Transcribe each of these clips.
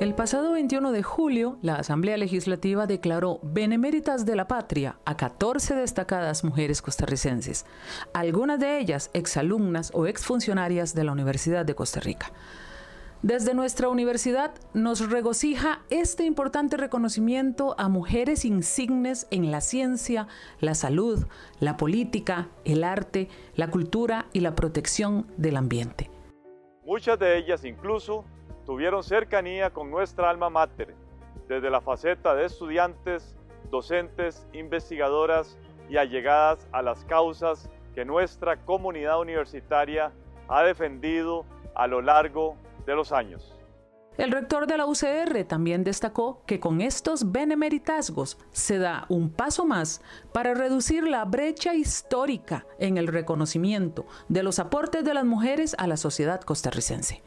El pasado 21 de julio, la Asamblea Legislativa declaró beneméritas de la patria a 14 destacadas mujeres costarricenses, algunas de ellas exalumnas o exfuncionarias de la Universidad de Costa Rica. Desde nuestra universidad nos regocija este importante reconocimiento a mujeres insignes en la ciencia, la salud, la política, el arte, la cultura y la protección del ambiente. Muchas de ellas incluso tuvieron cercanía con nuestra alma mater, desde la faceta de estudiantes, docentes, investigadoras y allegadas a las causas que nuestra comunidad universitaria ha defendido a lo largo de los años. El rector de la UCR también destacó que con estos benemeritazgos se da un paso más para reducir la brecha histórica en el reconocimiento de los aportes de las mujeres a la sociedad costarricense.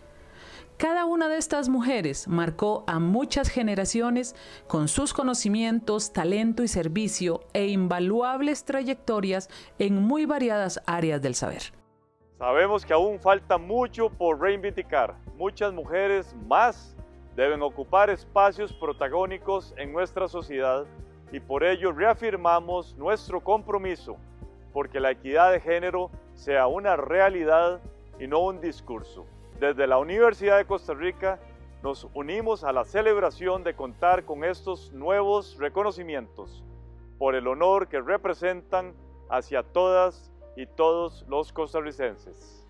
Cada una de estas mujeres marcó a muchas generaciones con sus conocimientos, talento y servicio e invaluables trayectorias en muy variadas áreas del saber. Sabemos que aún falta mucho por reivindicar. Muchas mujeres más deben ocupar espacios protagónicos en nuestra sociedad y por ello reafirmamos nuestro compromiso porque la equidad de género sea una realidad y no un discurso. Desde la Universidad de Costa Rica nos unimos a la celebración de contar con estos nuevos reconocimientos por el honor que representan hacia todas y todos los costarricenses.